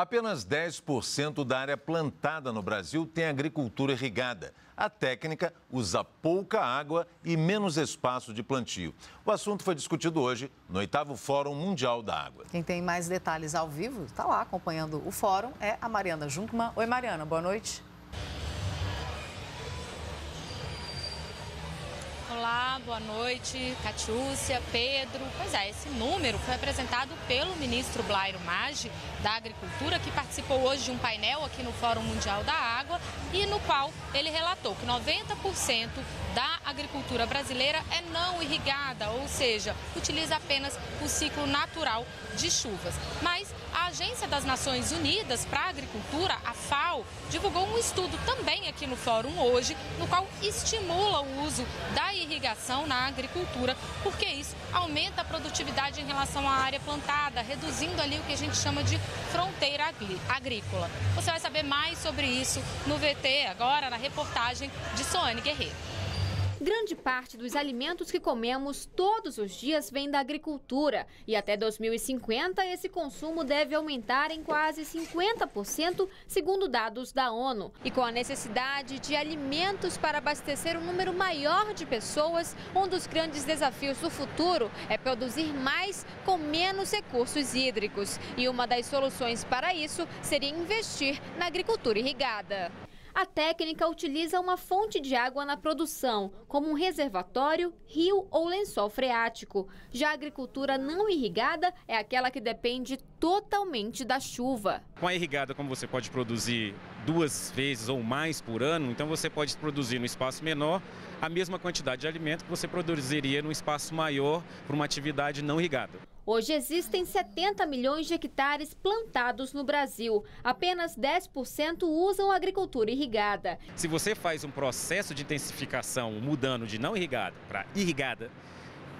Apenas 10% da área plantada no Brasil tem agricultura irrigada. A técnica usa pouca água e menos espaço de plantio. O assunto foi discutido hoje no oitavo Fórum Mundial da Água. Quem tem mais detalhes ao vivo está lá acompanhando o fórum é a Mariana Junkman. Oi, Mariana, boa noite. Boa noite, Catiúcia, Pedro. Pois é, esse número foi apresentado pelo ministro Blairo Maggi da Agricultura, que participou hoje de um painel aqui no Fórum Mundial da Água e no qual ele relatou que 90% da agricultura brasileira é não irrigada, ou seja, utiliza apenas o ciclo natural de chuvas. Mas a Agência das Nações Unidas para a Agricultura, a FAO, divulgou um estudo também aqui no fórum hoje, no qual estimula o uso da irrigação na agricultura, porque isso aumenta a produtividade em relação à área plantada, reduzindo ali o que a gente chama de fronteira agrícola. Você vai saber mais sobre isso no VT agora, na reportagem de Soane Guerreiro. Grande parte dos alimentos que comemos todos os dias vem da agricultura e até 2050 esse consumo deve aumentar em quase 50%, segundo dados da ONU. E com a necessidade de alimentos para abastecer um número maior de pessoas, um dos grandes desafios do futuro é produzir mais com menos recursos hídricos. E uma das soluções para isso seria investir na agricultura irrigada. A técnica utiliza uma fonte de água na produção, como um reservatório, rio ou lençol freático. Já a agricultura não irrigada é aquela que depende totalmente da chuva. Com a irrigada, como você pode produzir duas vezes ou mais por ano, então você pode produzir no espaço menor a mesma quantidade de alimento que você produziria num espaço maior por uma atividade não irrigada. Hoje existem 70 milhões de hectares plantados no Brasil. Apenas 10% usam agricultura irrigada. Se você faz um processo de intensificação mudando de não irrigada para irrigada,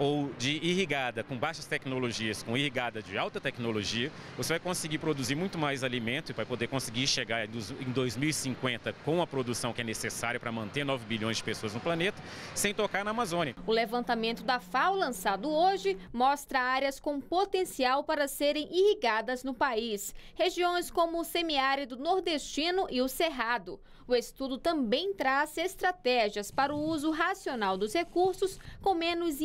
ou de irrigada com baixas tecnologias, com irrigada de alta tecnologia, você vai conseguir produzir muito mais alimento e vai poder conseguir chegar em 2050 com a produção que é necessária para manter 9 bilhões de pessoas no planeta, sem tocar na Amazônia. O levantamento da FAO lançado hoje mostra áreas com potencial para serem irrigadas no país, regiões como o semiárido nordestino e o cerrado. O estudo também traz estratégias para o uso racional dos recursos com menos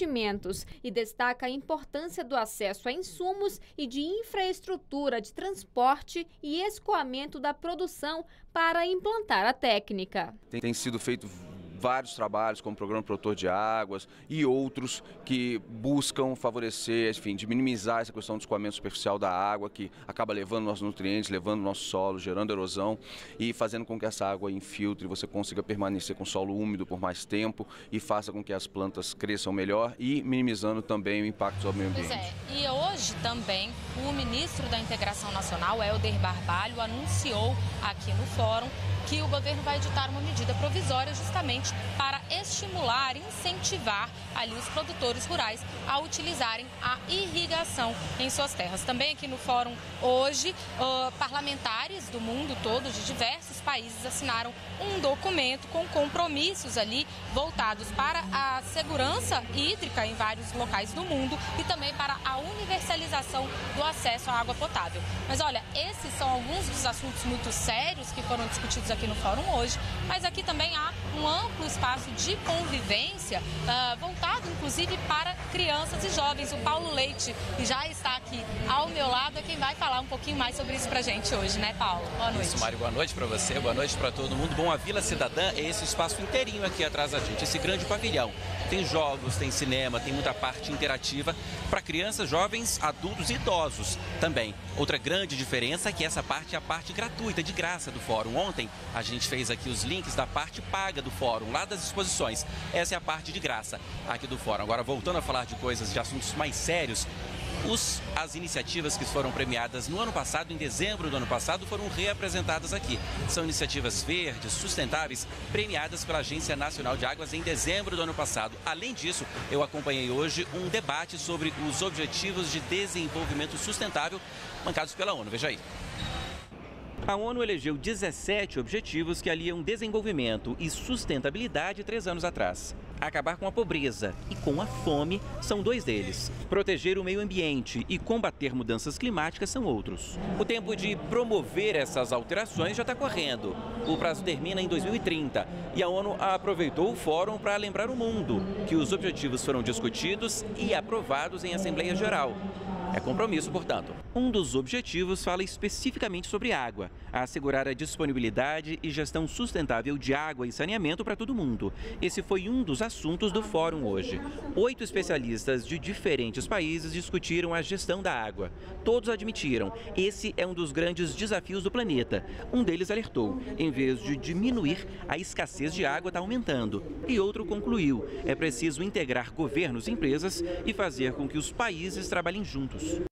investimentos e destaca a importância do acesso a insumos e de infraestrutura de transporte e escoamento da produção para implantar a técnica. Tem sido feito vários trabalhos, como o Programa Produtor de Águas e outros que buscam favorecer, enfim, de minimizar essa questão do escoamento superficial da água, que acaba levando nossos nutrientes, levando nosso solo, gerando erosão e fazendo com que essa água infiltre, você consiga permanecer com o solo úmido por mais tempo e faça com que as plantas cresçam melhor e minimizando também o impacto sobre o meio ambiente. Pois é, e hoje também o ministro da Integração Nacional, Helder Barbalho, anunciou aqui no fórum que o governo vai editar uma medida provisória justamente para estimular, incentivar ali os produtores rurais a utilizarem a irrigação em suas terras. Também aqui no fórum hoje, uh, parlamentares do mundo todo, de diversos países, assinaram um documento com compromissos ali voltados para a segurança hídrica em vários locais do mundo e também para a universalização do acesso à água potável. Mas olha, esses são alguns dos assuntos muito sérios que foram discutidos aqui no fórum hoje, mas aqui também há um amplo espaço de convivência uh, voltado inclusive para crianças e jovens. O Paulo Leite, que já está aqui ao meu lado, é quem vai falar um pouquinho mais sobre isso para gente hoje, né, Paulo? Boa noite. Isso, Mário, boa noite para você, boa noite para todo mundo. Bom, a Vila Cidadã é esse espaço inteirinho aqui atrás da gente, esse grande pavilhão. Tem jogos, tem cinema, tem muita parte interativa para crianças, jovens, adultos e idosos também. Outra grande diferença é que essa parte é a parte gratuita, de graça do fórum. Ontem a gente fez aqui os links da parte paga do lá das exposições. Essa é a parte de graça aqui do fórum. Agora, voltando a falar de coisas, de assuntos mais sérios, os, as iniciativas que foram premiadas no ano passado, em dezembro do ano passado, foram reapresentadas aqui. São iniciativas verdes, sustentáveis, premiadas pela Agência Nacional de Águas em dezembro do ano passado. Além disso, eu acompanhei hoje um debate sobre os Objetivos de Desenvolvimento Sustentável, mancados pela ONU. Veja aí. A ONU elegeu 17 objetivos que aliam desenvolvimento e sustentabilidade três anos atrás. Acabar com a pobreza e com a fome são dois deles. Proteger o meio ambiente e combater mudanças climáticas são outros. O tempo de promover essas alterações já está correndo. O prazo termina em 2030 e a ONU aproveitou o fórum para lembrar o mundo que os objetivos foram discutidos e aprovados em Assembleia Geral. É compromisso, portanto. Um dos objetivos fala especificamente sobre água, assegurar a disponibilidade e gestão sustentável de água e saneamento para todo mundo. Esse foi um dos assuntos do fórum hoje. Oito especialistas de diferentes países discutiram a gestão da água. Todos admitiram, esse é um dos grandes desafios do planeta. Um deles alertou, em vez de diminuir, a escassez de água está aumentando. E outro concluiu, é preciso integrar governos e empresas e fazer com que os países trabalhem juntos.